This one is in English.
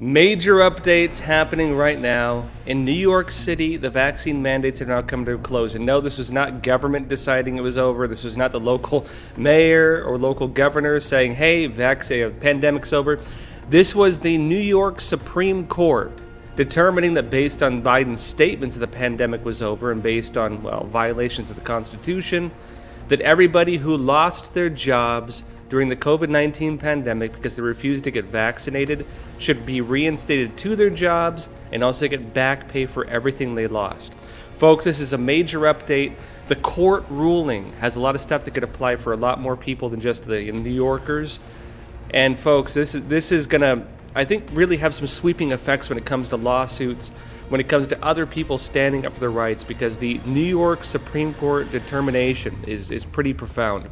Major updates happening right now. In New York City, the vaccine mandates are now coming to a close. And no, this was not government deciding it was over. This was not the local mayor or local governor saying, hey, vaccine uh, pandemic's over. This was the New York Supreme Court determining that based on Biden's statements that the pandemic was over and based on, well, violations of the Constitution, that everybody who lost their jobs during the COVID 19 pandemic because they refused to get vaccinated should be reinstated to their jobs and also get back pay for everything they lost. Folks, this is a major update. The court ruling has a lot of stuff that could apply for a lot more people than just the New Yorkers. And folks, this is this is going to I think really have some sweeping effects when it comes to lawsuits, when it comes to other people standing up for their rights because the New York Supreme Court determination is is pretty profound.